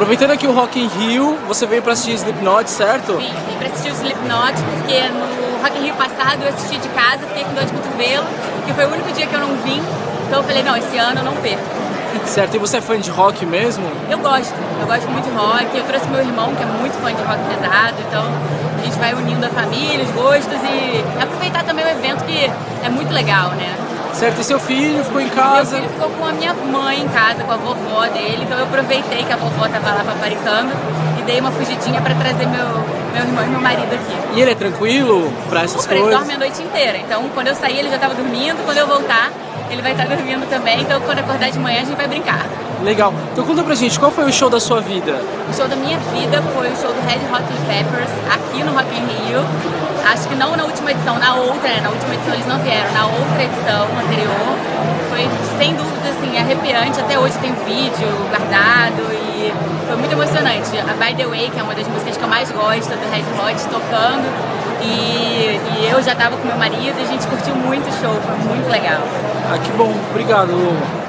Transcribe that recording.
Aproveitando aqui o Rock in Rio, você veio pra assistir Slipknot, certo? Vim, vim pra assistir o Slipknot, porque no Rock in Rio passado eu assisti de casa, fiquei com dor de cotovelo, que foi o único dia que eu não vim. Então eu falei, não, esse ano eu não perco. Certo, e você é fã de rock mesmo? Eu gosto, eu gosto muito de rock. Eu trouxe meu irmão, que é muito fã de rock pesado, então a gente vai unindo a família, os gostos e aproveitar também o evento que é muito legal, né? Certo, e seu filho ficou em casa? Meu filho ficou com a minha mãe em casa, com a vovó dele, então eu aproveitei que a vovó estava lá paparicando e dei uma fugidinha para trazer meu, meu irmão e meu marido aqui. E ele é tranquilo para essas Super, coisas? Ele dorme a noite inteira, então quando eu sair ele já estava dormindo, quando eu voltar ele vai estar dormindo também, então quando acordar de manhã a gente vai brincar. Legal. Então conta pra gente, qual foi o show da sua vida? O show da minha vida foi o show do Red Hot Chili Peppers, aqui no Rock in Rio. Acho que não na última edição, na outra, né? Na última edição eles não vieram, na outra edição anterior. Foi, sem dúvida, assim, arrepiante. Até hoje tem vídeo guardado e foi muito emocionante. A By The Way, que é uma das músicas que eu mais gosto do Red Hot, tocando. E, e eu já estava com meu marido e a gente curtiu muito o show, foi muito legal. Ah, que bom. Obrigado.